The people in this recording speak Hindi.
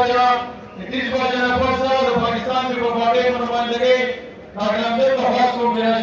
बाजा नीतीश बाजा ने फसा पाकिस्तान के बम्बारे मनवाने लगे। ताकि हम देखो हाथ को मेरा